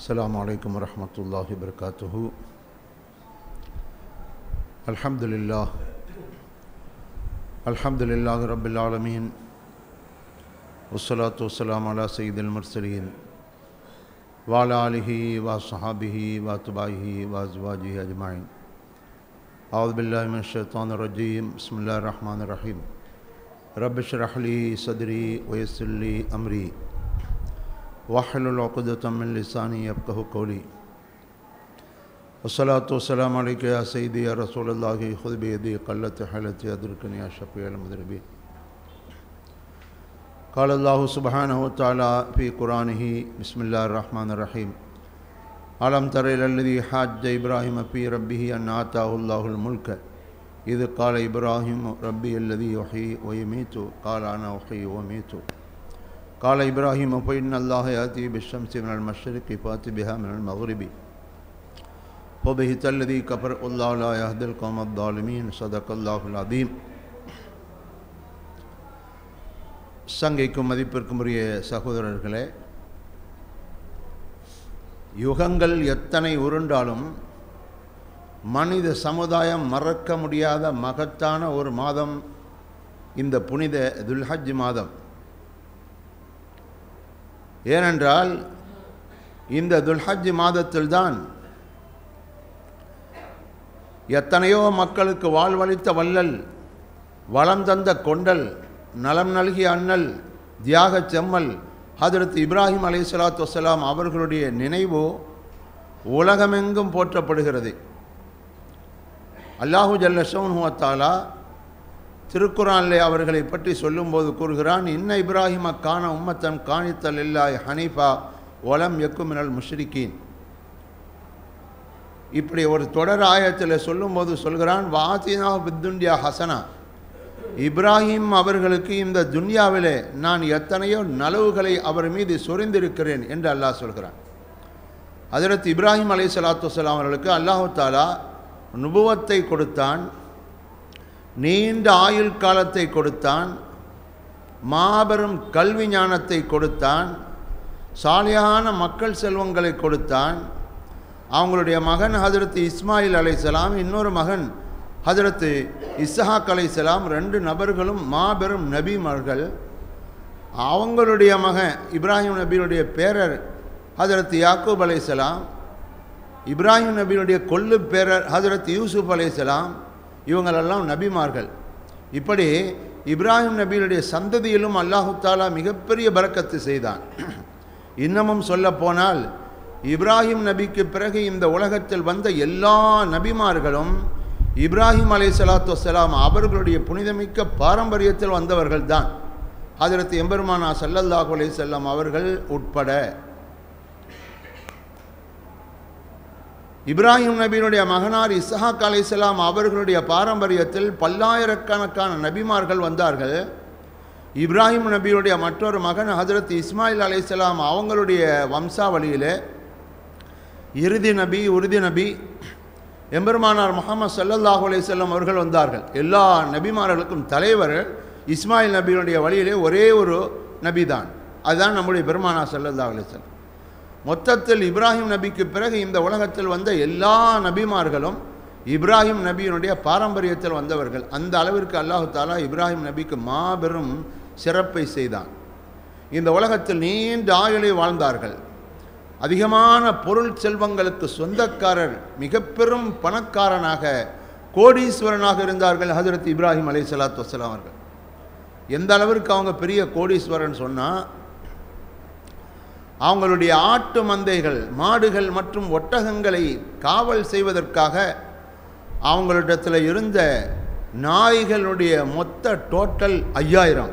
السلام علیکم ورحمۃ اللہ وبرکاتہ۔ الحمد للہ الحمد للہ رب العالمین۔ والصلاة والسلام علی سید المرسلین۔ وعلا آلہ و صحابہ و تباہی و ازواجہ اجمعین۔ اعوذ باللہ من الشیطان الرجیم۔ بسم اللہ الرحمن الرحیم۔ رب شرح لی صدری ویسر لی امری۔ واحل العقدم السانی اب کہو کولی وصلاۃ والسلام علیکہ یا سیدی یا رسول اللہ خود بیدی، قلت، حلت ادرکن یا شفیع المدربی قال اللہ سبحانہ وتعالی فی قرآنہ، بسم اللہ الرحمن الرحیم. علم تر الذي حاج ابراہیم فی ربه ان آتاه الله الملك اذ قال ابراہیم ربی الذي يحيي ويميت قال انا احيي واميت قال إبراهيم فإن الله يأتي بالشمس من المشرق فأت بها من المغرب فبهت الذي كفر الله لا يهدي القوم الظالمين صدق الله العظيم சங்கைக்கும் மதிப்பிற்கும் உரிய சகோதரர்களே யுகங்கள் எத்தனை உருண்டாலும் மனித சமுதாயம் மறக்க முடியாத மகத்தான ஒரு மாதம் இந்த புனித துல்ஹஜ் மாதம் ஏனென்றால் இந்த துல்ஹஜ் மாதத்தில்தான் எத்தனையோ மக்களுக்கு வாழ்வளித்த வள்ளல் வளம் தந்த கொண்டல் நலம் நல்கிய அண்ணல் தியாக செம்மல் ஹதரத் இப்ராஹிம் அலி சலாத்து வலாம் அவர்களுடைய நினைவு உலகமெங்கும் போற்றப்படுகிறது. அல்லாஹு ஜல்லஷவுன்ஹுவத்தாலா திருக்குறானிலே அவர்களை பற்றி சொல்லும்போது கூறுகிறான் இன்ன இப்ராஹிம கான உம்மத்தன் காணித்தல் இல்லாய் ஹனீஃபா ஒலம் எக்குமினல் முஷ்ரிக்கீன் இப்படி ஒரு தொடர் ஆயத்தில் சொல்லும்போது சொல்கிறான் வாத்தினா பித்துண்டியா ஹசனா. இப்ராஹிம் அவர்களுக்கு இந்த துன்யாவிலே நான் எத்தனையோ நலவுகளை அவர் மீது சொரிந்திருக்கிறேன் என்று அல்லாஹ் சொல்கிறான். அதற்கு இப்ராஹிம் அலை சலாத்து வலாம் அவர்களுக்கு அல்லாஹு தாலா நுபுவத்தை கொடுத்தான் நீண்ட ஆயுள் காலத்தை கொடுத்தான் மாபெரும் கல்வி ஞானத்தை கொடுத்தான் சாலியான மக்கள் செல்வங்களை கொடுத்தான். அவங்களுடைய மகன் ஹதரத் இஸ்மாயில் அலைசலாம் இன்னொரு மகன் ஹதரத்து இஸ்ஹாக் அலைசலாம் ரெண்டு நபர்களும் மாபெரும் நபிமார்கள். அவங்களுடைய மகன் இப்ராஹிம் நபியுடைய பேரர் ஹதரத் யாக்கூப் அலைசலாம் இப்ராஹிம் நபியுடைய கொல்லு பேரர் ஹதரத் யூசுப் அலைசலாம் இவங்களெல்லாம் நபிமார்கள். இப்படி இப்ராஹிம் நபியுடைய சந்ததியிலும் அல்லாஹு தாலா மிகப்பெரிய பறக்கத்து செய்தான். இன்னமும் சொல்ல போனால் இப்ராஹிம் நபிக்கு பிறகு இந்த உலகத்தில் வந்த எல்லா நபிமார்களும் இப்ராஹிம் அலை சலாத்து வலாம் அவர்களுடைய புனிதமிக்க பாரம்பரியத்தில் வந்தவர்கள் தான் ஹதரத் எம்பெருமானா சல்லல்லாஹு அலை செல்லம் அவர்கள் உட்பட. இப்ராஹிம் நபியினுடைய மகனார் இஸ்ஹாக் அலைசலாம் அவர்களுடைய பாரம்பரியத்தில் பல்லாயிரக்கணக்கான நபிமார்கள் வந்தார்கள். இப்ராஹிம் நபியுடைய மற்றொரு மகன் ஹசரத் இஸ்மாயில் அலைசலாம் அவங்களுடைய வம்சாவளியில் இறுதி நபி உறுதி நபி எம்பெருமானார் முகமது சல்லல்லாஹு அலையம் அவர்கள் வந்தார்கள். எல்லா நபிமார்களுக்கும் தலைவர் இஸ்மாயில் நபியினுடைய வழியிலே ஒரே ஒரு நபி தான் அதுதான் நம்முடைய பெருமானார் சல்லல்லாஹ் அலையம் மொத்தத்தில் இப்ராஹிம் நபிக்கு பிறகு இந்த உலகத்தில் வந்த எல்லா நபிமார்களும் இப்ராஹிம் நபியினுடைய பாரம்பரியத்தில் வந்தவர்கள். அந்த அளவிற்கு அல்லாஹு தாலா இப்ராஹிம் நபிக்கு மாபெரும் சிறப்பை செய்தான். இந்த உலகத்தில் நீண்ட ஆயுளை வாழ்ந்தார்கள். அதிகமான பொருள் செல்வங்களுக்கு சொந்தக்காரர் மிக பெரும் பணக்காரனாக கோடீஸ்வரனாக இருந்தார்கள் ஹசரத் இப்ராஹிம் அலை சலாத்து வசலாம் அவர்கள். எந்த அளவிற்கு அவங்க பெரிய கோடீஸ்வரன் சொன்னால் அவங்களுடைய ஆட்டு மந்தைகள் மாடுகள் மற்றும் ஒட்டகங்களை காவல் செய்வதற்காக அவங்களிடத்தில் இருந்த நாய்களுடைய மொத்த டோட்டல் ஐயாயிரம்.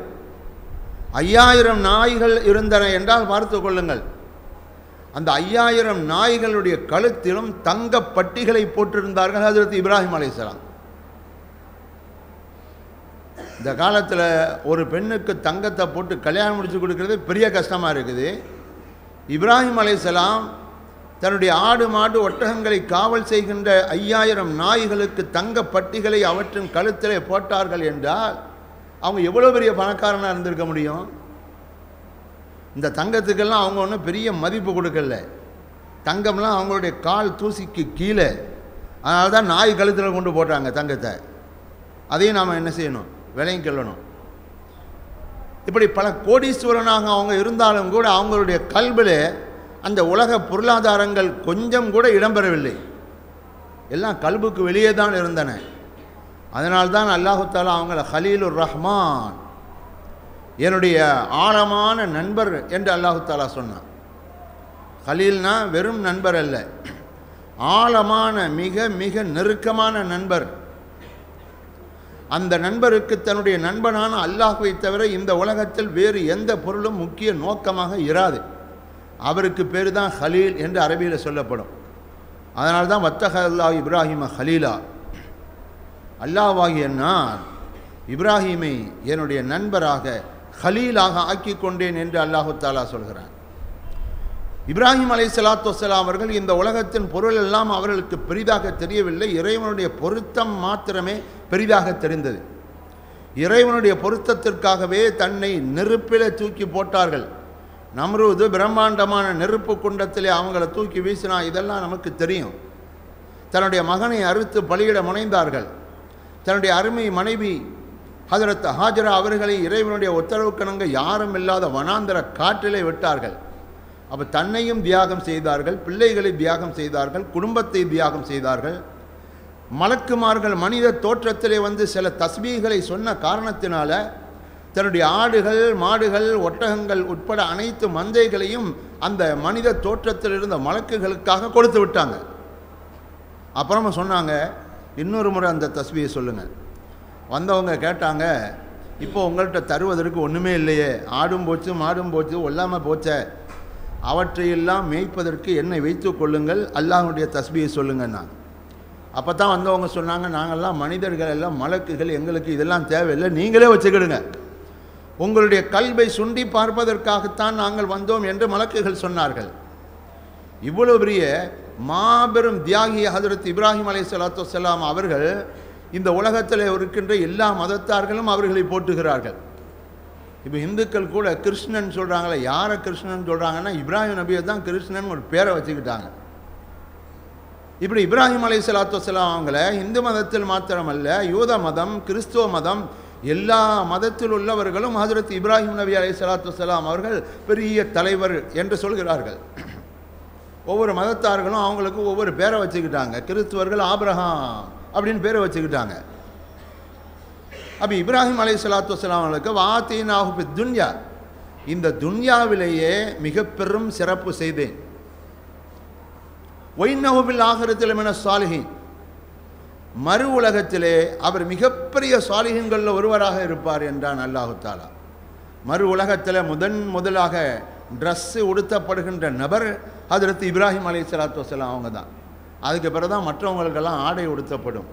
ஐயாயிரம் நாய்கள் இருந்தன என்றால் பார்த்து கொள்ளுங்கள். அந்த ஐயாயிரம் நாய்களுடைய கழுத்திலும் தங்க பட்டிகளை போட்டிருந்தார்கள் ஹசரத் இப்ராஹிம் அலைசலாம் இந்த காலத்தில் ஒரு பெண்ணுக்கு தங்கத்தை போட்டு கல்யாணம் முடிச்சு கொடுக்கறது பெரிய கஷ்டமாக இருக்குது. இப்ராஹிம் அலைசலாம் தன்னுடைய ஆடு மாடு ஒட்டகங்களை காவல் செய்கின்ற ஐயாயிரம் நாய்களுக்கு தங்க பட்டிகளை அவற்றின் கழுத்திலே போட்டார்கள் என்றால் அவங்க எவ்வளோ பெரிய பணக்காரனாக இருந்திருக்க முடியும்? இந்த தங்கத்துக்கெல்லாம் அவங்க ஒன்றும் பெரிய மதிப்பு கொடுக்கல. தங்கம்லாம் அவங்களுடைய கால் தூசிக்கு கீழே. அதனால தான் நாய் கழுத்தில் கொண்டு போட்டாங்க தங்கத்தை. அதையும் நாம் என்ன செய்யணும்? விலையும் கொள்ளணும் இப்படி பல கோடீஸ்வரனாக அவங்க இருந்தாலும் கூட அவங்களுடைய கல்வியில் அந்த உலக பொருளாதாரங்கள் கொஞ்சம் கூட இடம்பெறவில்லை. எல்லாம் கல்புக்கு வெளியே தான் இருந்தன. அதனால்தான் அல்லாஹாலா அவங்கள ஹலீலுர் ரஹ்மான் என்னுடைய ஆழமான நண்பர் என்று அல்லாஹாலா சொன்னான். ஹலீல்னா வெறும் நண்பர் அல்ல ஆழமான மிக மிக நெருக்கமான நண்பர். அந்த நண்பருக்கு தன்னுடைய நண்பனான அல்லாஹுவை தவிர இந்த உலகத்தில் வேறு எந்த பொருளும் முக்கிய நோக்கமாக இராது. அவருக்கு பேர் தான் ஹலீல் என்று அரபியில் சொல்லப்படும். அதனால தான் வத்தக அல்லாஹ் இப்ராஹிம ஹலீலா. அல்லாஹ்வாகிய நான் இப்ராஹிமை என்னுடைய நண்பராக ஹலீலாக ஆக்கி கொண்டேன் என்று அல்லாஹு தாலா சொல்கிறான். இப்ராஹிம் அலை சலாத்து வசலாம் அவர்கள் இந்த உலகத்தின் பொருள் எல்லாம் அவர்களுக்கு பெரிதாக தெரியவில்லை. இறைவனுடைய பொருத்தம் மாத்திரமே பெரிதாக தெரிந்தது. இறைவனுடைய பொருத்தத்திற்காகவே தன்னை நெருப்பிலே தூக்கி போட்டார்கள். நம்ருது பிரம்மாண்டமான நெருப்பு குண்டத்திலே அவங்கள தூக்கி வீசினா இதெல்லாம் நமக்கு தெரியும். தன்னுடைய மகனை அறுத்து பலியிட முனைந்தார்கள். தன்னுடைய அருமை மனைவி ஹதரத் ஹாஜரா அவர்களை இறைவனுடைய உத்தரவுக்கணங்க யாரும் இல்லாத வனாந்தர காற்றிலே விட்டார்கள். அப்போ தன்னையும் தியாகம் செய்தார்கள் பிள்ளைகளை தியாகம் செய்தார்கள் குடும்பத்தை தியாகம் செய்தார்கள். மலக்குமார்கள் மனித தோற்றத்திலே வந்து சில தஸ்பீகளை சொன்ன காரணத்தினால தன்னுடைய ஆடுகள் மாடுகள் ஒட்டகங்கள் உட்பட அனைத்து மந்தைகளையும் அந்த மனித தோற்றத்தில் இருந்த மலக்குகளுக்காக கொடுத்து விட்டாங்க. அப்புறமா சொன்னாங்க இன்னொரு முறை அந்த தஸ்பியை சொல்லுங்கள் வந்தவங்க கேட்டாங்க இப்போ உங்கள்கிட்ட தருவதற்கு ஒன்றுமே இல்லையே. ஆடும் போச்சு மாடும் போச்சு ஒல்லாமல் போச்ச. அவற்றையெல்லாம் மேய்ப்பதற்கு என்னை வைத்து கொள்ளுங்கள். அல்லாஹ்வுடைய தஸ்பியை சொல்லுங்கன்னா அப்போ தான் வந்தவங்க சொன்னாங்க நாங்கள்லாம் மனிதர்கள் எல்லாம் மலக்குகள் எங்களுக்கு இதெல்லாம் தேவையில்லை நீங்களே வச்சுக்கிடுங்க. உங்களுடைய கல்வை சுண்டி பார்ப்பதற்காகத்தான் நாங்கள் வந்தோம் என்று மலக்குகள் சொன்னார்கள். இவ்வளவு பெரிய மாபெரும் தியாகி ஹதரத் இப்ராஹிம் அலை சலாத்து வலாம் அவர்கள் இந்த உலகத்தில் இருக்கின்ற எல்லா மதத்தார்களும் அவர்களை போட்டுகிறார்கள் இப்போ இந்துக்கள் கூட கிருஷ்ணன் சொல்கிறாங்களே யாரை கிருஷ்ணன் சொல்கிறாங்கன்னா இப்ராஹிம் நபியை தான் கிருஷ்ணன் ஒரு பேரை வச்சுக்கிட்டாங்க. இப்படி இப்ராஹிம் அலை சலாத்து வலாம் அவங்கள இந்து மதத்தில் மாத்திரமல்ல யூத மதம் கிறிஸ்துவ மதம் எல்லா மதத்தில் உள்ளவர்களும் ஹசரத் இப்ராஹிம் நபி அலை சலாத்து வலாம் அவர்கள் பெரிய தலைவர் என்று சொல்கிறார்கள். ஒவ்வொரு மதத்தார்களும் அவங்களுக்கு ஒவ்வொரு பேரை வச்சுக்கிட்டாங்க. கிறிஸ்துவர்கள் ஆப்ரஹாம் அப்படின்னு பேரை வச்சுக்கிட்டாங்க. அப்போ இப்ராஹிம் அலை சலாத்து வலாம் அவர்களுக்கு வாத்தீனாஹு துன்யா இந்த துன்யாவிலேயே மிக பெரும் சிறப்பு செய்தேன். ஒய்நகுபில் ஆகரத்தில் என சாலிகின் மறு உலகத்திலே அவர் மிகப்பெரிய சாலிகன்களில் ஒருவராக இருப்பார் என்றான் அல்லாஹு தாலா. மறு உலகத்தில் முதன் முதலாக ட்ரெஸ்ஸு உடுத்தப்படுகின்ற நபர் ஹதரத் இப்ராஹிம் அலி சலாத்து வசலாம் அவங்க தான். அதுக்கு பிறகு தான் மற்றவங்களுக்கெல்லாம் ஆடை உடுத்தப்படும்.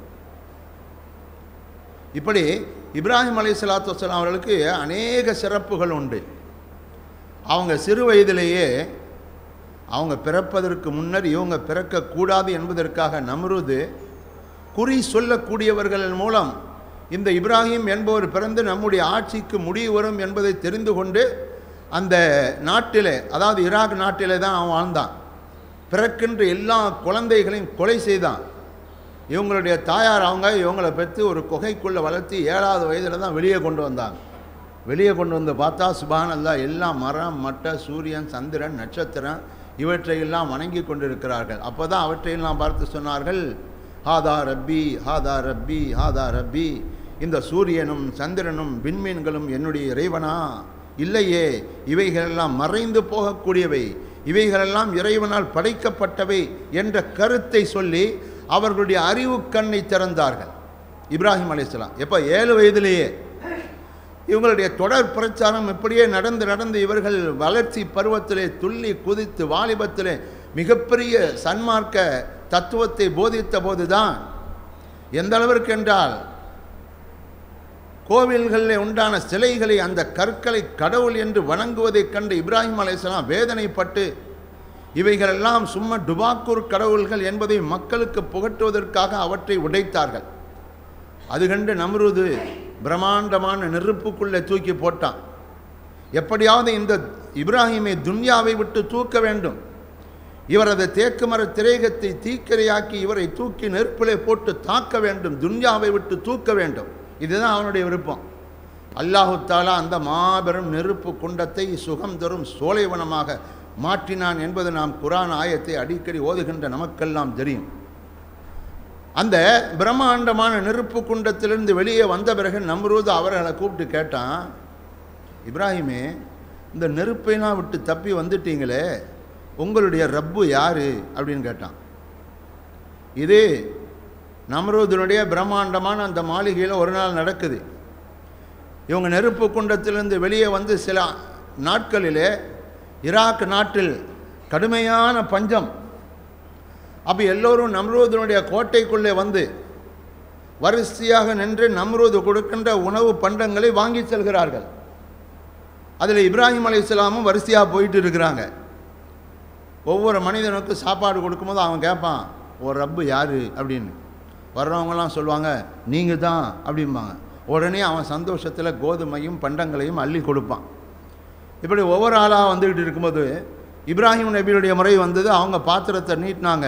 இப்படி இப்ராஹிம் அலி சலாத்து வசலாம் அவர்களுக்கு அநேக சிறப்புகள் உண்டு. அவங்க சிறு வயதிலேயே அவங்க பிறப்பதற்கு முன்னர் இவங்க பிறக்கக்கூடாது என்பதற்காக நம்ருது. குறி சொல்லக்கூடியவர்கள் மூலம் இந்த இப்ராஹிம் என்பவர் பிறந்து நம்முடைய ஆட்சிக்கு முடிவு வரும் என்பதை தெரிந்து கொண்டு அந்த நாட்டிலே அதாவது ஈராக் நாட்டிலே தான் அவன் வாழ்ந்தான். பிறக்கின்ற எல்லா குழந்தைகளையும் கொலை செய்தான். இவங்களுடைய தாயார் அவங்க இவங்களை பெற்று ஒரு குகைக்குள்ளே வளர்த்தி ஏழாவது வயதில் தான் வெளியே கொண்டு வந்தாங்க. வெளியே கொண்டு வந்து பார்த்தா சுபானல்லா எல்லாம் மரம் மட்டை சூரியன் சந்திரன் நட்சத்திரம் இவற்றையெல்லாம் வணங்கி கொண்டிருக்கிறார்கள். அப்போ தான் அவற்றையெல்லாம் பார்த்து சொன்னார்கள் ஹாதா ரப்பி ஹாதா ரப்பி ஹாதா ரப்பி. இந்த சூரியனும் சந்திரனும் விண்மீன்களும் என்னுடைய இறைவனா? இல்லையே இவைகளெல்லாம் மறைந்து போகக்கூடியவை. இவைகளெல்லாம் இறைவனால் படைக்கப்பட்டவை என்ற கருத்தை சொல்லி அவர்களுடைய அறிவு கண்ணை திறந்தார்கள். இப்ராஹிம் அலிஸ்லாம் எப்போ? ஏழு வயதிலேயே. இவங்களுடைய தொடர் பிரச்சாரம் இப்படியே நடந்து நடந்து இவர்கள் வளர்ச்சி பருவத்திலே துள்ளி குதித்து வாலிபத்திலே மிகப்பெரிய சன்மார்க்க தத்துவத்தை போதித்த போதுதான் எந்த அளவிற்கு என்றால் கோவில்களில் உண்டான சிலைகளை அந்த கற்களை கடவுள் என்று வணங்குவதைக் கண்டு இப்ராஹிம் அலையாம் வேதனைப்பட்டு இவைகளெல்லாம் சும்மா டுபாக்கூர் கடவுள்கள் என்பதை மக்களுக்கு புகட்டுவதற்காக அவற்றை உடைத்தார்கள். அது கண்டு நம்ருது பிரம்மாண்டமான நெருப்புக்குள்ளே தூக்கி போட்டான். எப்படியாவது இந்த இப்ராஹிமை துன்யாவை விட்டு தூக்க வேண்டும். இவரது தேக்குமர திரேகத்தை தீக்கிரையாக்கி இவரை தூக்கி நெருப்பிலே போட்டு தாக்க வேண்டும் துன்யாவை விட்டு தூக்க வேண்டும். இதுதான் அவனுடைய விருப்பம். அல்லாஹு தாலா அந்த மாபெரும் நெருப்பு குண்டத்தை சுகம் தரும் சோலைவனமாக மாற்றினான் என்பது நாம் குரான் ஆயத்தை அடிக்கடி ஓதுகின்ற நமக்கெல்லாம் தெரியும். அந்த பிரம்மாண்டமான நெருப்பு குண்டத்திலிருந்து வெளியே வந்த பிறகு நம்ரூது அவர்களை கூப்பிட்டு கேட்டான் இப்ராஹிமே இந்த நெருப்பைலாம் விட்டு தப்பி வந்துட்டீங்களே உங்களுடைய ரப்பு யாரு? அப்படின்னு கேட்டான். இது நம்ரூதனுடைய பிரம்மாண்டமான அந்த மாளிகையில் ஒரு நாள் நடக்குது. இவங்க நெருப்பு குண்டத்திலிருந்து வெளியே வந்து சில நாட்களிலே ஈராக் நாட்டில் கடுமையான பஞ்சம் அப்போ எல்லோரும் நம்ரூதனுடைய கோட்டைக்குள்ளே வந்து வரிசையாக நின்று நம்ரூது கொடுக்கின்ற உணவு பண்டங்களை வாங்கி செல்கிறார்கள். அதில் இப்ராஹிம் அலை இஸ்லாமும் வரிசையாக போயிட்டு இருக்கிறாங்க. ஒவ்வொரு மனிதனுக்கும் சாப்பாடு கொடுக்கும்போது அவன் கேட்பான் ஒரு ரப்பு யார்? அப்படின்னு. வர்றவங்களாம் சொல்லுவாங்க நீங்கள் தான் அப்படிம்பாங்க. உடனே அவன் சந்தோஷத்தில் கோதுமையும் பண்டங்களையும் அள்ளி கொடுப்பான். இப்படி ஒவ்வொரு ஆளாக வந்துக்கிட்டு இருக்கும்போது இப்ராஹிம் நபியுடைய முறை வந்தது அவங்க பாத்திரத்தை நீட்டினாங்க.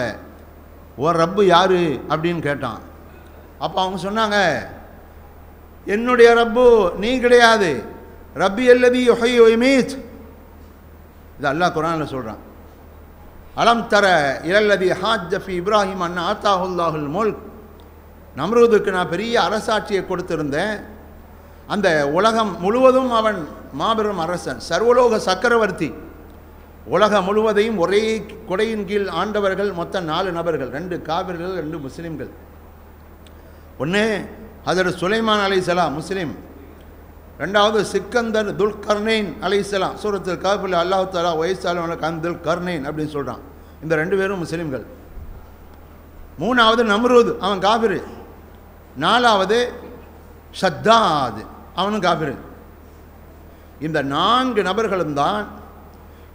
ஓ ரப்பு யார் அப்படின்னு கேட்டான். அப்போ அவங்க சொன்னாங்க என்னுடைய ரப்பு நீ கிடையாது. ரப்பி எல்லதி யொஹை ஒய்மீத் இது அல்லாஹ் குரானில் சொல்கிறான் அலம் தர இலல்லதி ஹாத் ஜஃபி இப்ராஹிம் அண்ணா ஆத்தாஹுல்லாஹுல் முல்க். நம்ரூதுக்கு நான் பெரிய அரசாட்சியை கொடுத்திருந்தேன். அந்த உலகம் முழுவதும் அவன் மாபெரும் அரசன் சர்வலோக சக்கரவர்த்தி. உலகம் முழுவதையும் ஒரே கொடையின் கீழ் ஆண்டவர்கள் மொத்தம் நாலு நபர்கள் ரெண்டு காவிர்கள் ரெண்டு முஸ்லீம்கள். ஒன்று அதர் சுலைமான் அலைசலாம் முஸ்லீம். ரெண்டாவது சிக்கந்தர் துல்கர்னேன் அலைசலாம் சூரத்தில் காபில் அல்லாஹ் தாலா வயசாலும் கந்துல் கர்னைன் அப்படின்னு சொல்கிறான் இந்த ரெண்டு பேரும் முஸ்லீம்கள். மூணாவது நம்ருது அவன் காபிரு. நாலாவது ஷத்தாது அவனும் காபிரு. இந்த நான்கு நபர்களும் தான்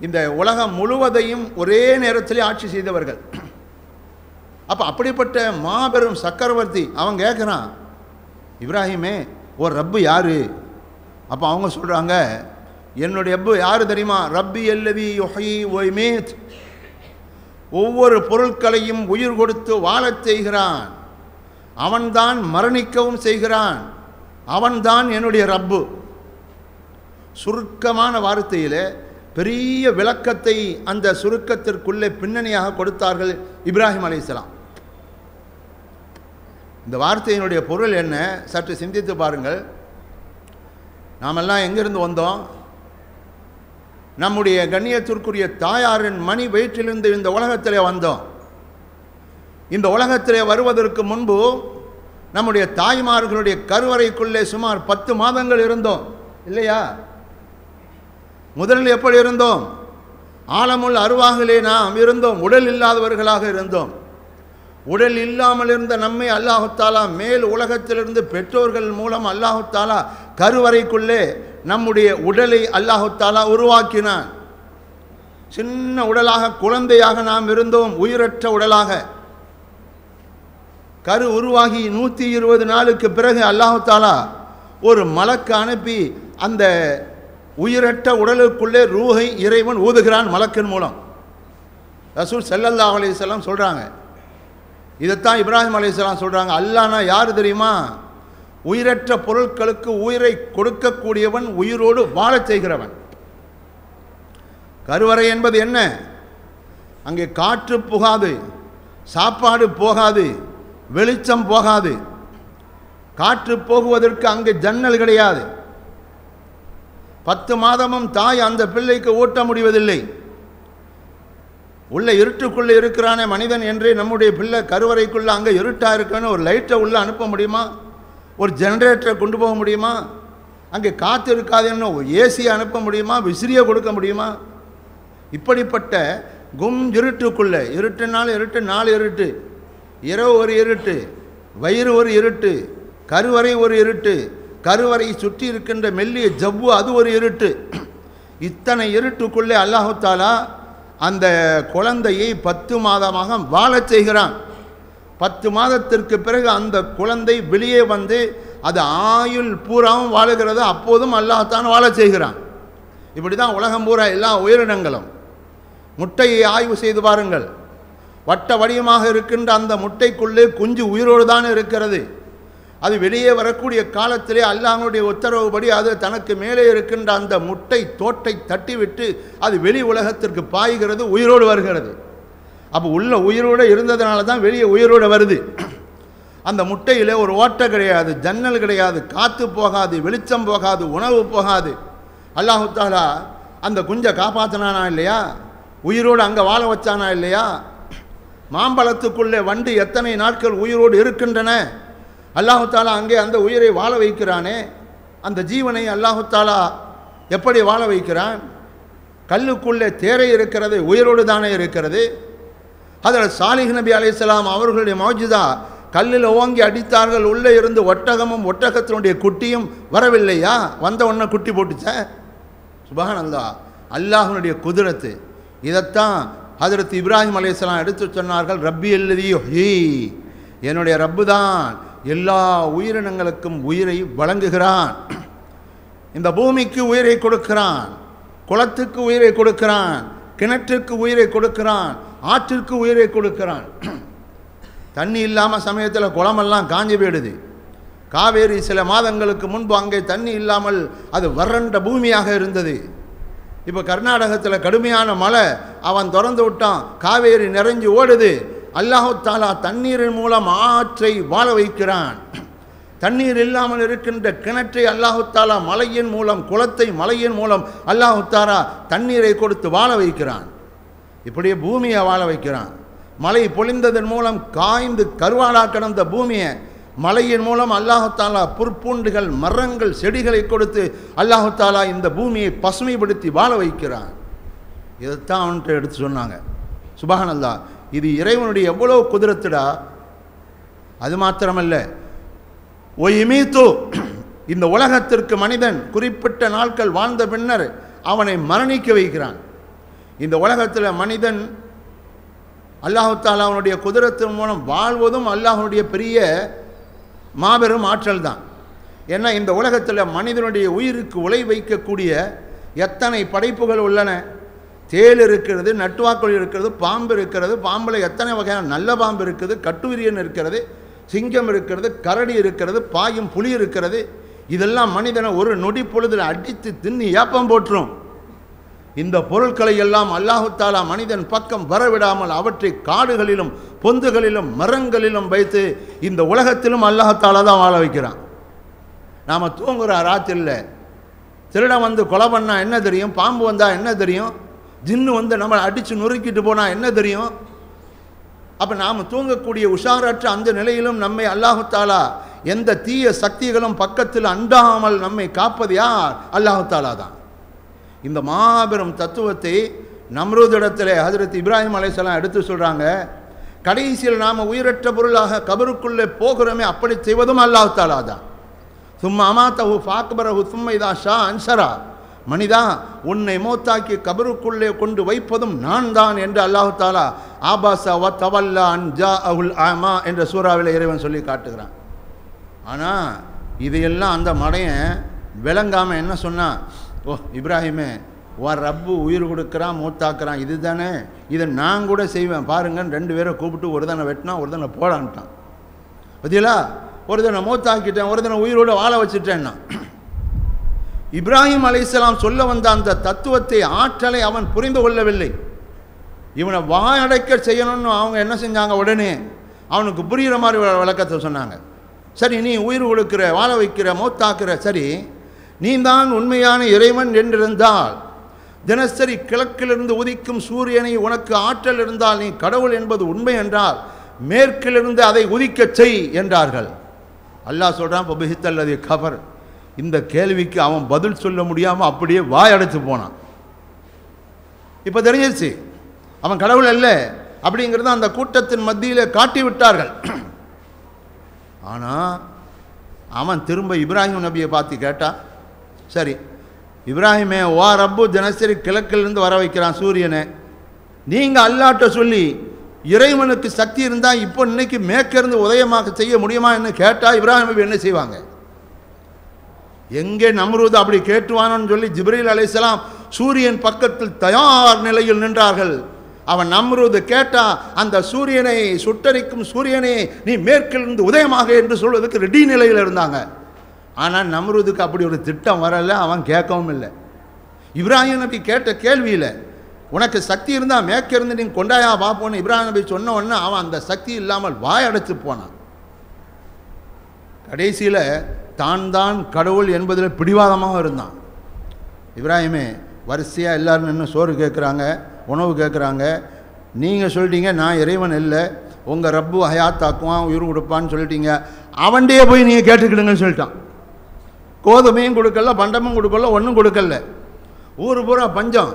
இந்த உலகம் முழுவதையும் ஒரே நேரத்தில் ஆட்சி செய்தவர்கள். அப்போ அப்படிப்பட்ட மாபெரும் சக்கரவர்த்தி அவன் கேட்குறான் இப்ராஹிமே ஒரு ரப்பு யார்? அப்போ அவங்க சொல்கிறாங்க என்னுடைய ரப்பு யார் தெரியுமா? ரப்பி எல்லவி ஒஹி ஒய்மேத் ஒவ்வொரு பொருட்களையும் உயிர் கொடுத்து வாழச் செய்கிறான். அவன்தான் மரணிக்கவும் செய்கிறான். அவன்தான் என்னுடைய ரப்பு. சுருக்கமான வார்த்தையில் பெரிய விளக்கத்தை அந்த சுருக்கத்திற்குள்ளே பின்னணியாக கொடுத்தார்கள் இப்ராஹிம் அலிஸ்லாம் இந்த வார்த்தையினுடைய பொருள் என்ன? சற்று சிந்தித்து பாருங்கள். நாமெல்லாம் எங்கிருந்து வந்தோம்? நம்முடைய கண்ணியத்திற்குரிய தாயாரின் மணி வயிற்றிலிருந்து இந்த உலகத்திலே வந்தோம். இந்த உலகத்திலே வருவதற்கு முன்பு நம்முடைய தாய்மார்களுடைய கருவறைக்குள்ளே சுமார் பத்து மாதங்கள் இருந்தோம். இல்லையா? முதலில் எப்படி இருந்தோம்? ஆழமுள் அருவாகலே நாம் இருந்தோம். உடல் இல்லாதவர்களாக இருந்தோம். உடல் இல்லாமல் இருந்த நம்மை அல்லாஹுத்தாலா மேல் உலகத்திலிருந்து பெற்றோர்கள் மூலம் அல்லாஹுத்தாலா கருவறைக்குள்ளே நம்முடைய உடலை அல்லாஹுத்தாலா உருவாக்கினான். சின்ன உடலாக குழந்தையாக நாம் இருந்தோம். உயிரற்ற உடலாக. கரு உருவாகி நூற்றி இருபது நாளுக்கு பிறகு அல்லாஹுத்தாலா ஒரு மலக்கு அனுப்பி அந்த உயிரற்ற உடலுக்குள்ளே ரூஹை இறைவன் ஊதுகிறான் மலக்கின் மூலம். ரசூல் செல்லல்லா அலிசல்லாம் சொல்கிறாங்க இதைத்தான் இப்ராஹிம் அலிசல்லாம் சொல்கிறாங்க அல்லானா யார் தெரியுமா? உயிரற்ற பொருட்களுக்கு உயிரை கொடுக்கக்கூடியவன் உயிரோடு வாழச் செய்கிறவன். கருவறை என்பது என்ன? அங்கே காற்று புகாது சாப்பாடு போகாது வெளிச்சம் போகாது. காற்று போகுவதற்கு அங்கே ஜன்னல் கிடையாது. பத்து மாதமும் தாய் அந்த பிள்ளைக்கு ஊட்ட முடிவதில்லை. உள்ளே இருட்டுக்குள்ளே இருக்கிறானே மனிதன் என்று நம்முடைய பிள்ளை கருவறைக்குள்ளே அங்கே இருட்டாக இருக்குன்னு ஒரு லைட்டை உள்ளே அனுப்ப முடியுமா? ஒரு ஜெனரேட்டரை கொண்டு போக முடியுமா? அங்கே காற்று இருக்காதுன்னு ஏசியை அனுப்ப முடியுமா? விசிறியை கொடுக்க முடியுமா? இப்படிப்பட்ட கும் இருட்டுக்குள்ளே இருட்டு நாள் இருட்டு நாலு இருட்டு இரவு ஒரு இருட்டு வயிறு ஒரு இருட்டு கருவறை ஒரு இருட்டு கருவறை சுற்றி இருக்கின்ற மெல்லிய ஜவ்வு அது ஒரு இருட்டு. இத்தனை இருட்டுக்குள்ளே அல்லாஹாலா அந்த குழந்தையை பத்து மாதமாக வாழச் செய்கிறான். பத்து மாதத்திற்கு பிறகு அந்த குழந்தை வெளியே வந்து அது ஆயுள் பூராவும் வாழுகிறது அப்போதும் அல்லாஹான் வாழச் செய்கிறான். இப்படி தான் உலகம் பூரா எல்லா உயிரினங்களும். முட்டையை ஆய்வு செய்து பாருங்கள். வட்ட வடிவமாக இருக்கின்ற அந்த முட்டைக்குள்ளே குஞ்சு உயிரோடு தான் இருக்கிறது. அது வெளியே வரக்கூடிய காலத்திலே அல்லாஹனுடைய உத்தரவுப்படி அது தனக்கு மேலே இருக்கின்ற அந்த முட்டை தோட்டை தட்டிவிட்டு அது வெளி உலகத்திற்கு பாய்கிறது உயிரோடு வருகிறது. அப்போ உள்ள உயிரோடு இருந்ததுனால தான் வெளியே உயிரோடு வருது. அந்த முட்டையில் ஒரு ஓட்டை கிடையாது ஜன்னல் கிடையாது காற்று போகாது வெளிச்சம் போகாது உணவு போகாது. அல்லாஹு தாலா அந்த குஞ்சை காப்பாற்றினானா இல்லையா? உயிரோடு அங்கே வாழ வச்சானா இல்லையா? மாம்பழத்துக்குள்ளே வண்டு எத்தனை நாட்கள் உயிரோடு இருக்கின்றன? அல்லாஹு தாலா அங்கே அந்த உயிரை வாழ வைக்கிறானே. அந்த ஜீவனை அல்லாஹு தாலா எப்படி வாழ வைக்கிறான்? கல்லுக்குள்ளே தேரை இருக்கிறது உயிரோடு தானே இருக்கிறது. அதில் சாலிஹ் நபி அலையாம் அவர்களுடைய மௌஜிதா கல்லில் ஓங்கி அடித்தார்கள் உள்ளே இருந்து ஒட்டகமும் ஒட்டகத்தினுடைய குட்டியும் வரவில்லையா? வந்த உடனே குட்டி போட்டுச்ச? சுபகானந்தா அல்லாஹனுடைய குதிரத்து. இதைத்தான் அதிரத்து இப்ராஹிம் அலையாம் எடுத்து சொன்னார்கள் ரப்பி எழுதியோ ஹீ என்னுடைய ரப்பு தான் எல்லா உயிரினங்களுக்கும் உயிரை வழங்குகிறான். இந்த பூமிக்கு உயிரை கொடுக்கிறான். குளத்துக்கு உயிரை கொடுக்கிறான். கிணற்றுக்கு உயிரை கொடுக்கிறான். ஆற்றிற்கு உயிரை கொடுக்கிறான். தண்ணி இல்லாமல் சமயத்தில் குளமெல்லாம் காஞ்சி போயிடுது. காவேரி சில மாதங்களுக்கு முன்பு அங்கே தண்ணி இல்லாமல் அது வறண்ட பூமியாக இருந்தது. இப்போ கர்நாடகத்தில் கடுமையான மழை அவன் திறந்து விட்டான். காவேரி நிறைஞ்சு ஓடுது. அல்லாஹு தாலா தண்ணீரின் மூலம் ஆற்றை வாழ வைக்கிறான். தண்ணீர் இல்லாமல் இருக்கின்ற கிணற்றை அல்லாஹு தாலா மலையின் மூலம் குளத்தை மலையின் மூலம் அல்லாஹு தாலா தண்ணீரை கொடுத்து வாழ வைக்கிறான். இப்படியே பூமியை வாழ வைக்கிறான். மலை பொழிந்ததன் மூலம் காய்ந்து கருவாடா கிடந்த பூமியை மலையின் மூலம் அல்லாஹு தாலா புற்பூண்டுகள் மரங்கள் செடிகளை கொடுத்து அல்லாஹு தாலா இந்த பூமியை பசுமைப்படுத்தி வாழ வைக்கிறான். இதைத்தான் அவன்கிட்ட எடுத்து சொன்னாங்க. சுபஹானல்லா இது இறைவனுடைய எவ்வளோ குதிரத்துடா? அது மாத்திரமல்ல. ஒய்மீத்து இந்த உலகத்திற்கு மனிதன் குறிப்பிட்ட நாட்கள் வாழ்ந்த பின்னர் அவனை மரணிக்க வைக்கிறான். இந்த உலகத்தில் மனிதன் அல்லாஹு அவனுடைய குதிரத்தின் மூலம் வாழ்வதும் அல்லாஹனுடைய பெரிய மாபெரும் ஆற்றல் தான் ஏன்னா இந்த உலகத்தில் மனிதனுடைய உயிருக்கு உலை வைக்கக்கூடிய எத்தனை படைப்புகள் உள்ளன? தேள் இருக்கிறது நட்டுவாக்குள் இருக்கிறது பாம்பு இருக்கிறது பாம்பில் எத்தனை வகையான நல்ல பாம்பு இருக்குது கட்டுவிரியன் இருக்கிறது சிங்கம் இருக்கிறது கரடி இருக்கிறது பாயும் புலி இருக்கிறது இதெல்லாம் மனிதனை ஒரு நொடி பொழுதில் அடித்து தின்னு ஏப்பம் போட்டுரும் இந்த பொருட்களை எல்லாம் அல்லாஹுத்தாலா மனிதன் பக்கம் வரவிடாமல் அவற்றை காடுகளிலும் பொந்துகளிலும் மரங்களிலும் வைத்து இந்த உலகத்திலும் அல்லாஹத்தாலா தான் வாழ வைக்கிறான். நாம் தூங்குற ராத்திரியில். திருடம் வந்து கொலை பண்ணால் என்ன தெரியும்? பாம்பு வந்தால் என்ன தெரியும்? ஜின்னு வந்து நம்மளை அடித்து நொறுக்கிட்டு போனால் என்ன தெரியும்? அப்போ நாம் தூங்கக்கூடிய உஷாரற்ற அந்த நிலையிலும் நம்மை அல்லாஹுத்தாலா எந்த தீய சக்திகளும் பக்கத்தில் அண்டாமல் நம்மை காப்பது யார்? அல்லாஹுத்தாலா தான். இந்த மாபெரும் தத்துவத்தை நம்ரூதிடத்தில் ஹசரத் இப்ராஹிம் அலைசலாம் எடுத்து சொல்கிறாங்க கடைசியில் நாம் உயிரற்ற பொருளாக கபருக்குள்ளே போகிறோமே அப்படி செய்வதும் அல்லாஹுத்தாலா தான். சும்மா அமாத்தஹு ஃபாக்பரஹு சும்மா இதா ஷா அன்சரா மனிதா உன்னை மோத்தாக்கி கபருக்குள்ளே கொண்டு வைப்பதும் நான் தான் என்று அல்லாஹு தாலா ஆபாசா வ தவல்லா அன்ஜா அவுல் ஆமா என்ற சூறாவில் இறைவன் சொல்லி காட்டுகிறான். ஆனால் இதையெல்லாம் அந்த மடையன் விளங்காமல் என்ன சொன்னான் ஓ இப்ராஹிமே உன் ரப்பு உயிர் கொடுக்குறான் மூத்தாக்குறான் இது தானே இதை நான் கூட செய்வேன் பாருங்கன்னு ரெண்டு பேரை கூப்பிட்டு ஒரு தானே வெட்டினா ஒரு தானே போடான்ட்டான். பார்த்தீங்களா ஒரு தானே மூத்தாக்கிட்டேன் ஒரு தானே உயிரோடு வாழ வச்சுட்டேன்னா இப்ராஹிம் அலைஹிஸ்ஸலாம் சொல்ல வந்த அந்த தத்துவத்தை ஆற்றலை அவன் புரிந்து கொள்ளவில்லை. இவனை வாயடைக்க செய்யணும்னு அவங்க என்ன செஞ்சாங்க? உடனே அவனுக்கு புரிகிற மாதிரி விளக்கத்தை சொன்னாங்க. சரி நீ உயிர் கொடுக்கிற வாழ வைக்கிற மௌத்தாக்குற சரி நீ தான் உண்மையான இறைவன் என்றிருந்தால் தினசரி கிழக்கிலிருந்து உதிக்கும் சூரியனை உனக்கு ஆற்றல் இருந்தால் நீ கடவுள் என்பது உண்மை என்றால் மேற்கிலிருந்து அதை உதிக்கச் செய் என்றார்கள். அல்லாஹ் சொல்கிறான் பபிஹித்தல்லது கபர். இந்த கேள்விக்கு அவன் பதில் சொல்ல முடியாமல் அப்படியே வாயடைச்சு போனான். இப்போ தெரிஞ்சிருச்சு. அவன் கடவுள் அல்ல அப்படிங்கிறத அந்த கூட்டத்தின் மத்தியில் காட்டி விட்டார்கள். ஆனால் அவன் திரும்ப இப்ராஹிம் நபியை பார்த்து கேட்டான். சரி இப்ராஹிமே ஓ ரப்பு தினசரி கிழக்கிலிருந்து வர வைக்கிறான் சூரியனை. நீங்கள் அல்லாட்ட சொல்லி இறைவனுக்கு சக்தி இருந்தால் இப்போ இன்னைக்கு மேற்கிருந்து உதயமாக செய்ய முடியுமா? என்று கேட்டால் இப்ராஹிம் நபி என்ன செய்வாங்க? எங்கே நம்ருது அப்படி கேட்டுவானோன்னு சொல்லி ஜிப்ரீல் அலைசலாம் சூரியன் பக்கத்தில் தயார் நிலையில் நின்றார்கள். அவன் நம்ருது கேட்டா அந்த சூரியனை சுட்டரிக்கும் சூரியனே நீ மேற்கிலிருந்து உதயமாக என்று சொல்வதற்கு ரெடி நிலையில் இருந்தாங்க. ஆனால் நம்ருதுக்கு அப்படி ஒரு திட்டம் வரல அவன் கேட்கவும் இல்லை. இப்ராஹிம் நபி கேட்ட கேள்வியில் உனக்கு சக்தி இருந்தால் மேற்கிருந்து நீ கொண்டாயா பார்ப்போன்னு இப்ராஹிம் நபி சொன்ன உடனே அவன் அந்த சக்தி இல்லாமல் வாயடைச்சு போனான். கடைசியில் தான் தான் கடவுள் என்பதில் பிடிவாதமாக இருந்தான். இப்ராஹிமே வரிசையாக எல்லாரும் நின்று சோறு கேட்குறாங்க உணவு கேட்குறாங்க நீங்கள் சொல்லிட்டீங்க நான் இறைவன் இல்லை. உங்கள் ரப்பு ஹயாத்தாக்குவான் உயிர் கொடுப்பான்னு சொல்லிட்டீங்க. அவன்டே போய் நீங்கள் கேட்டுக்கிடுங்கன்னு சொல்லிட்டான். கோதுமையும் கொடுக்கல பண்டமும் கொடுக்கல ஒன்றும் கொடுக்கல. ஊர் பூரா பஞ்சம்.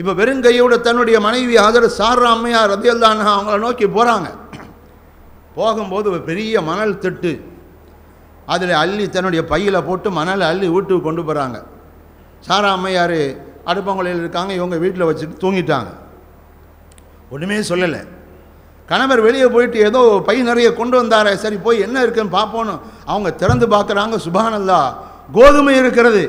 இப்போ வெறும் கையோட தன்னுடைய மனைவி ஆதர சாரராமையா அம்மையார் ரத்தியல்தான் அவங்கள நோக்கி போகிறாங்க போகும்போது பெரிய மணல் திட்டு. அதில் அள்ளி தன்னுடைய பையில் போட்டு மணலை அள்ளி வீட்டுக்கு கொண்டு போகிறாங்க சாரா அம்மையார் அடுப்பங்குலையில் இருக்காங்க இவங்க வீட்டில் வச்சுட்டு தூங்கிட்டாங்க. ஒன்றுமே சொல்லலை. கணவர் வெளியே போயிட்டு ஏதோ பை நிறைய கொண்டு வந்தார சரி போய் என்ன இருக்குன்னு பார்ப்போன்னு அவங்க திறந்து பார்க்குறாங்க சுபானல்லா கோதுமை இருக்கிறது.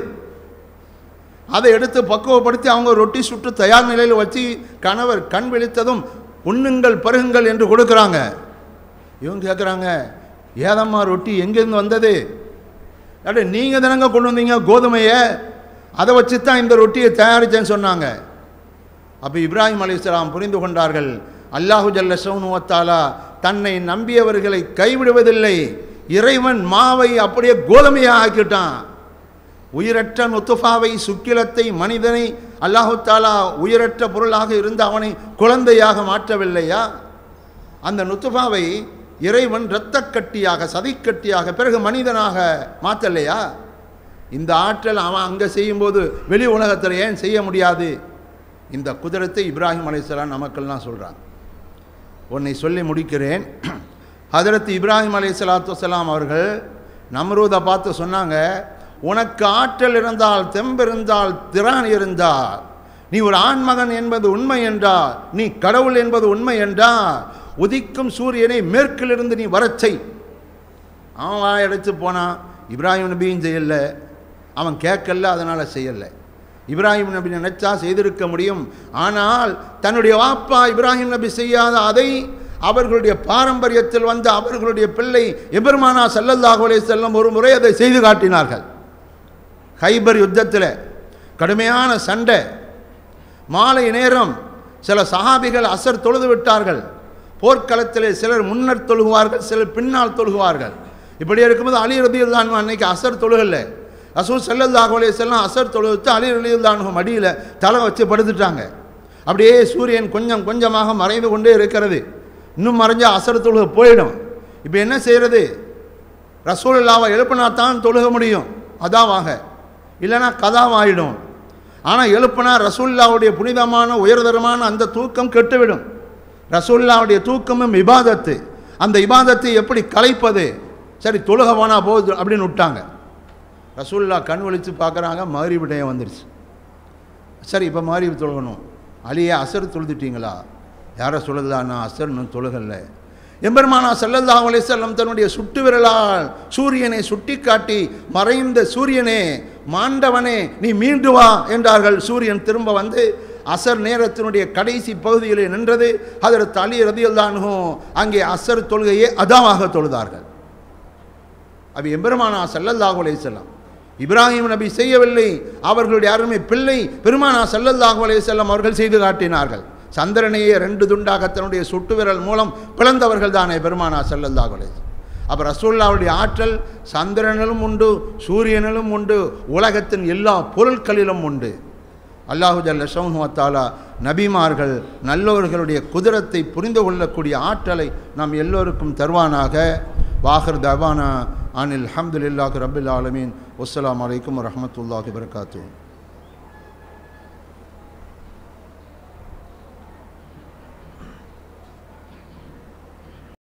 அதை எடுத்து பக்குவப்படுத்தி அவங்க ரொட்டி சுட்டு தயார் நிலையில் வச்சு கணவர் கண் விழித்ததும் உண்ணுங்கள் பருகுங்கள் என்று கொடுக்குறாங்க. இவங்க கேட்குறாங்க ஏதம்மா ரொட்டி? எங்கேருந்து வந்தது? அடே நீங்கள் தானங்க கொண்டு வந்தீங்க கோதுமையை? அதை வச்சு தான் இந்த ரொட்டியை தயாரித்தேன்னு சொன்னாங்க. அப்போ இப்ராஹிம் அலிஸ்லாம் புரிந்து கொண்டார்கள். அல்லாஹு ஜல்ல சவுனுவத்தாலா தன்னை நம்பியவர்களை கைவிடுவதில்லை. இறைவன் மாவை அப்படியே கோதுமையாக ஆக்கிட்டான். உயிரற்ற நுத்துஃபாவை சுக்கிலத்தை மனிதனை அல்லாஹு தாலா உயிரற்ற பொருளாக இருந்து அவனை குழந்தையாக மாற்றவில்லையா? அந்த நுத்துஃபாவை இறைவன் இரத்தக்கட்டியாக சதிக்கட்டியாக பிறகு மனிதனாக மாற்றலையா இந்த ஆற்றல் அவன் அங்கே செய்யும்போது வெளி உலகத்தில் ஏன் செய்ய முடியாது? இந்த குதிரத்தை இப்ராஹிம் அலையாம் நமக்கெல்லாம் சொல்கிறான் உன்னை சொல்லி முடிக்கிறேன். ஹதரத் இப்ராஹிம் அலை சலாத்து வலாம் அவர்கள் நம்ரூதை பார்த்து சொன்னாங்க உனக்கு ஆற்றல் இருந்தால் தெம்பிருந்தால் திறன் இருந்தால் நீ ஒரு ஆண்மகன் என்பது உண்மை என்றால் நீ கடவுள் என்பது உண்மை என்றால் உதிக்கும் சூரியனை மேற்கிலிருந்து நீ வரச்சை அவன் வாய் அடைச்சு போனான் இப்ராஹிம் நபியும் செய்யல. அவன் கேட்கல அதனால் செய்யலை. இப்ராஹிம் நபி நினைச்சா செய்திருக்க முடியும். ஆனால் தன்னுடைய வாப்பா இப்ராஹிம் நபி செய்யாத அதை அவர்களுடைய பாரம்பரியத்தில் வந்த அவர்களுடைய பிள்ளை எபெருமானா சல்லல்லாஹு செல்லும் ஒரு முறை அதை செய்து காட்டினார்கள். ஹைபர் யுத்தத்தில் கடுமையான சண்டை. மாலை நேரம் சில சஹாபிகள் அசர் தொழுது விட்டார்கள். போர்க்களத்தில் சிலர் முன்னர் தொழுகுவார்கள் சிலர் பின்னால் தொழுகுவார்கள். இப்படி இருக்கும்போது அலி ரதியுல்லான் அன்னைக்கு அசர் தொழுகல. ரசூல் செல்லல்லாஹு செல்லாம் அசர் தொழுக வச்சு அலி ரலியுல்லான் மடியில் தலை வச்சு படுத்துட்டாங்க. அப்படியே சூரியன் கொஞ்சம் கொஞ்சமாக மறைந்து கொண்டே இருக்கிறது. இன்னும் மறைஞ்சால் அசர் தொழுக போயிடும். இப்போ என்ன செய்கிறது ரசூலுல்லாவை எழுப்பினா தான் தொழுக முடியும். அதாவாக இல்லைன்னா கதாவாயிடும். ஆனால் எழுப்பினா ரசூல்லாவுடைய புனிதமான உயர்தரமான அந்த தூக்கம் கெட்டுவிடும். ரசூல்லாவுடைய தூக்கமும் இபாதத்து. அந்த இபாதத்தை எப்படி கலைப்பது? சரி தொழுக போனா போகுது அப்படின்னு விட்டாங்க. ரசூல்லா கண் ஒழித்து பார்க்குறாங்க மகரி விடயம் வந்துருச்சு. சரி இப்போ மாறி தொழுகணும். அலியே அசர் தொழுதுட்டீங்களா? யாரை சொல்லுதா நான் அசர் இன்னும் தொழுகலை. எம்பெருமானா செல்லல்லா அலைஹி செல்லம் தன்னுடைய சுட்டு விரலால் சூரியனை சுட்டி காட்டி மறைந்த சூரியனே மாண்டவனே நீ மீண்டு வா என்றார்கள். சூரியன் திரும்ப வந்து அசர் நேரத்தினுடைய கடைசி பகுதியில் நின்றது. அதற்கு அலி ரதியுல்லானும் அங்கே அசர் தொழுகையே அதாவாக தொழுதார்கள். அது எம்பெருமானா சல்லல்லாஹு அலைஹி வஸல்லம். இப்ராஹிம் நபி செய்யவில்லை. அவர்களுடைய அருமை பிள்ளை பெருமானா சல்லல்லாஹு அலைஹி செல்லம் அவர்கள் செய்து காட்டினார்கள். சந்திரனையே ரெண்டு துண்டாக தன்னுடைய சுட்டு விரல் மூலம் பிளந்தவர்கள் தானே பெருமானா சல்லல்லாஹு அலைஹி அப்போ ரசூல்லாவுடைய ஆற்றல் சந்திரனிலும் உண்டு சூரியனிலும் உண்டு உலகத்தின் எல்லா பொருட்களிலும் உண்டு. அல்லாஹு ஜல்ல சௌஹத்தாலா நபிமார்கள் நல்லவர்களுடைய குதிரத்தை புரிந்து கொள்ளக்கூடிய ஆற்றலை நாம் எல்லோருக்கும் தருவானாக. வாஹர் தவானா அனில் அஹமதுல்லாஹ் ரபுல் ஆலமீன். வஸ்லாம் அலைக்கும் வரமத்துல்லாஹி வரகாத்தூன்